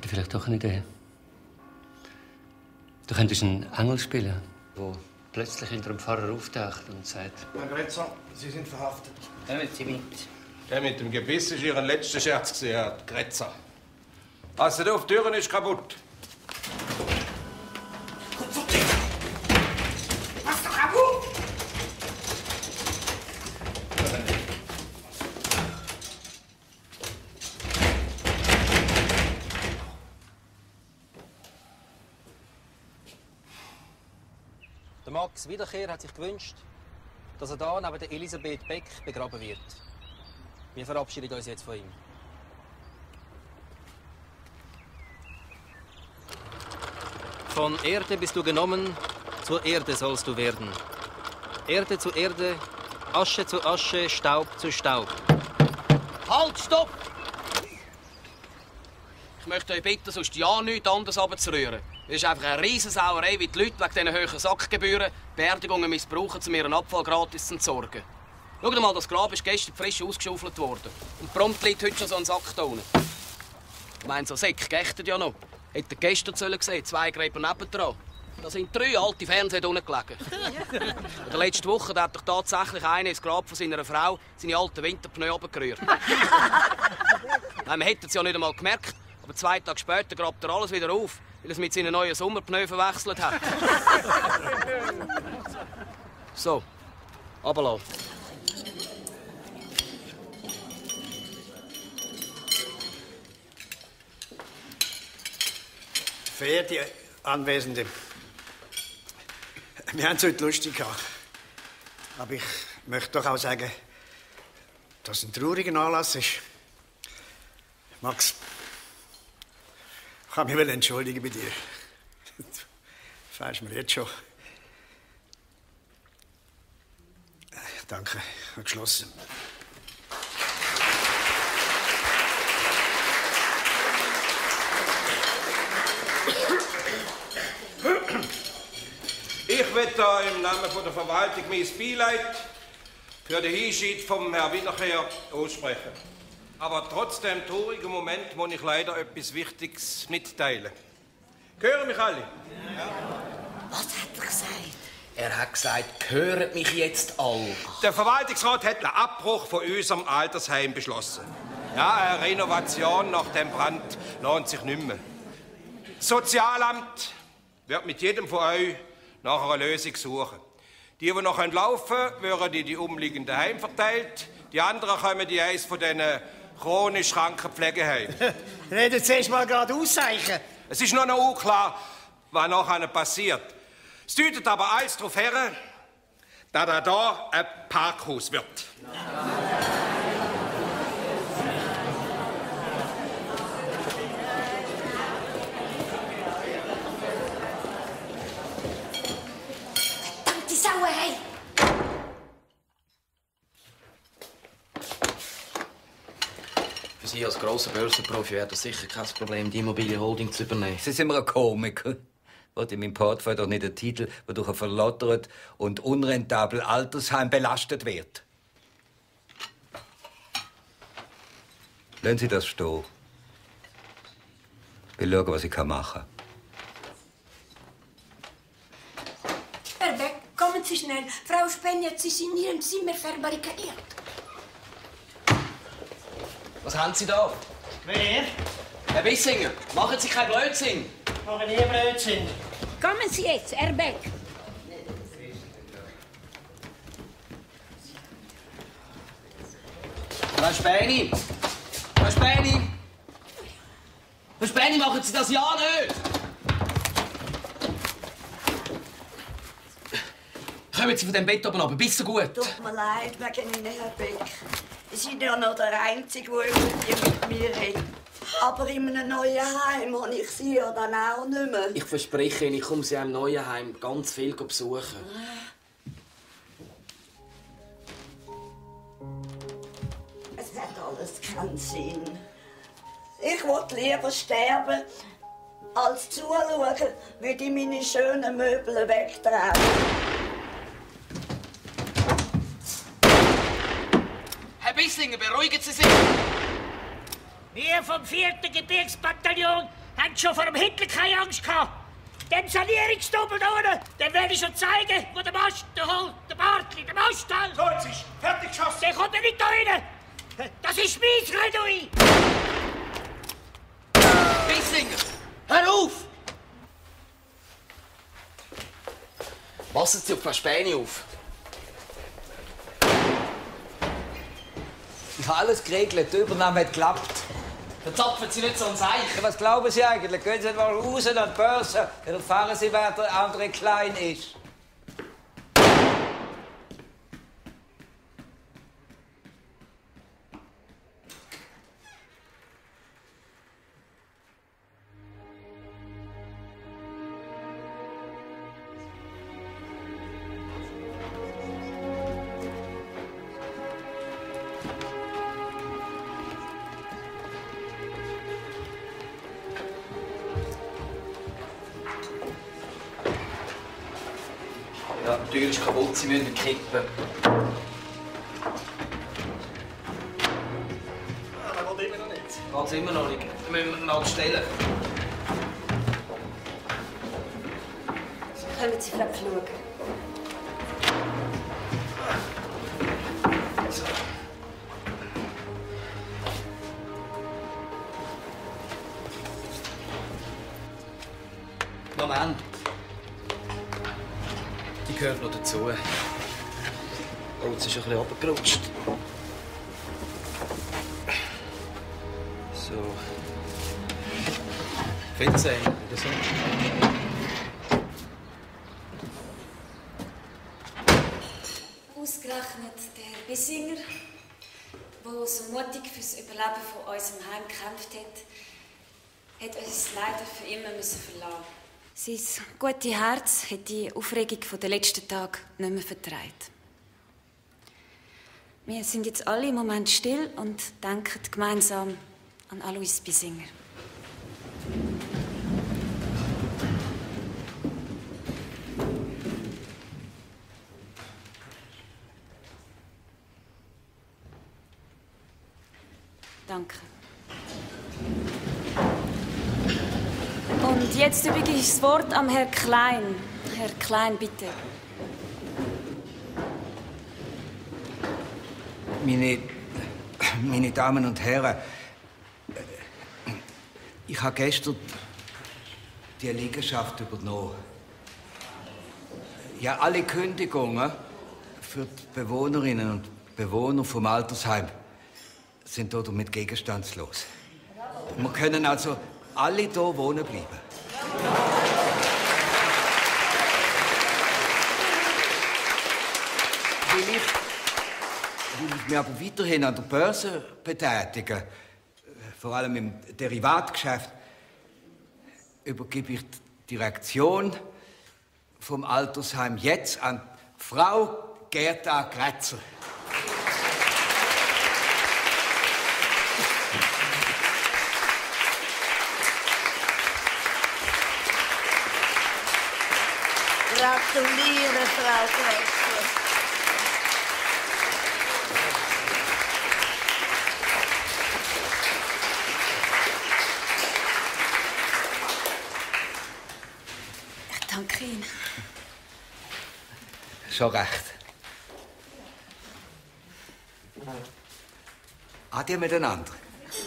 hätte vielleicht doch eine Idee. Du könntest einen Engel spielen, der plötzlich hinter dem Pfarrer auftaucht und sagt... Herr Gretzer, Sie sind verhaftet. Kommen Sie mit. Der mit dem Gebiss ist Ihren letzten Scherz gesehen, Herr Gretzer. Passen auf, die Türen ist kaputt. Der Max Wiederkehr hat sich gewünscht, dass er da neben der Elisabeth Beck begraben wird. Wir verabschieden uns jetzt von ihm. Von Erde bist du genommen, zur Erde sollst du werden. Erde zu Erde, Asche zu Asche, Staub zu Staub. Halt, stopp! Ich möchte euch bitten, sonst ja nichts anderes abzurühren. Es ist einfach eine Riesensauerei, wie die Leute wegen diesen hohen Sackgebühren Beerdigungen missbrauchen, um ihren Abfall gratis zu entsorgen. Schaut mal, das Grab ist gestern frisch ausgeschaufelt worden. Und prompt liegt heute schon so ein Sack da unten. Ich meine, so Säcke geächtet ja noch. Hätte gestern sollen gesehen, zwei Gräber nebendran. Da sind drei alte Fernseher unten gelegen. In der letzten Woche hat doch tatsächlich einer ins Grab von seiner Frau seine alten Winterpneu runtergerührt. Nein, man hätte es ja nicht einmal gemerkt. Aber zwei Tage später grabt er alles wieder auf, weil er es mit seinen neuen Sommerpneu verwechselt hat. so, runterlassen. Verehrte Anwesende, wir haben es heute lustig gehabt. Aber ich möchte doch auch sagen, dass es ein trauriger Anlass ist. Max, ich kann mich entschuldigen bei dir. Du fehlst mir jetzt schon. Danke, geschlossen. Ich da im Namen der Verwaltung mein Beileid für den Hinschied vom Herrn Wiederkehr aussprechen. Aber trotz dem traurigen Moment muss ich leider etwas Wichtiges mitteilen. Hören mich alle? Was hat er gesagt? Er hat gesagt, höret mich jetzt alle. Der Verwaltungsrat hat einen Abbruch von unserem Altersheim beschlossen. Ja, eine Renovation nach dem Brand lohnt sich nicht mehr. Das Sozialamt wird mit jedem von euch nach einer Lösung suchen. Die, die noch laufen können, werden in die umliegenden Heime verteilt. Die anderen kommen in eines von diesen chronisch kranken Pflegeheimen. Redet zuerst mal gerade auszeichen. Es ist nur noch unklar, was nachher passiert. Es deutet aber alles darauf her, dass er da ein Parkhaus wird. Die Sauerei! Für Sie als grosser Börsenprofi wäre das sicher kein Problem, die Immobilienholding zu übernehmen. Sie sind mir ein Komiker. In meinem Portfolio doch nicht ein Titel, der durch ein verlottert und unrentabel Altersheim belastet wird. Lassen Sie das stehen. Ich will schauen, was ich machen kann. Herr Beck, kommen Sie schnell. Frau Spenny hat sich in Ihrem Zimmer verbarrikadiert. Was haben Sie da? Wer? Herr Bissinger, machen Sie keinen Blödsinn. Machen nie Blödsinn. Kommen Sie jetzt, Herr Beck. Frau Späni! Frau Späni! Frau Späni, machen Sie das ja nicht! Kommen Sie von dem Bett oben runter, bist du gut? Tut mir leid wegen Ihnen, Herr Beck. Sind ja noch der Einzige, der mit mir redet. Aber in einem neuen Heim habe ich Sie ja dann auch nicht mehr. Ich verspreche Ihnen, ich komme Sie im neuen Heim ganz viel besuchen. Es hat alles keinen Sinn. Ich wollte lieber sterben, als zuschauen, wie die meine schönen Möbel wegtragen. Bissinger, beruhigen Sie sich! Wir vom 4. Gebirgsbataillon Habt schon vor dem Hitler keine Angst gehabt? Dem Sanierungsdubel da unten, dem werde ich schon zeigen, wo der Mast, der Hol, der Bartli, der Mastteil... So, jetzt ist fertig geschossen. Der kommt ja nicht da rein! Das ist mein Redui! Bissinger! Hör auf! Passen Sie auf die Späne auf. Alles geregelt, die Übernahme hat geklappt. Dann zapfen Sie nicht so ein Seich. Ja, was glauben Sie eigentlich? Gehen Sie mal raus an die Börse, dann erfahren Sie, wer der andere Klein ist. Tür ist kaputt, Sie müssen kippen. Das geht immer noch nicht. Geht's immer noch nicht. Dann müssen wir ihn halt stellen. Kommen Sie vielleicht schauen. Moment. Gehört noch dazu. Oh, jetzt ist ein bisschen runtergerutscht. So. Wiedersehen. Wiedersehen. Ausgerechnet der Bissinger, der so mutig fürs Überleben von unserem Heim gekämpft hat, hat uns leider für immer verlassen. Sein gutes Herz hat die Aufregung der letzten Tage nicht mehr vertragen. Wir sind jetzt alle im Moment still und denken gemeinsam an Alois Bissinger. Danke. Und jetzt übergebe ich das Wort am Herr Klein. Herr Klein, bitte. Meine, meine Damen und Herren, ich habe gestern die Liegenschaft übernommen. Ja, alle Kündigungen für die Bewohnerinnen und Bewohner vom Altersheim sind damit gegenstandslos. Wir können also alle hier wohnen bleiben. Will ich, will ich mich aber weiterhin an der Börse betätigen, vor allem im Derivatgeschäft, übergebe ich die Direktion vom Altersheim jetzt an Frau Gerda Grätzer. Gratuliere, Frau Kretschmer. Ich danke Ihnen. Schon recht. Adieu miteinander. Ich.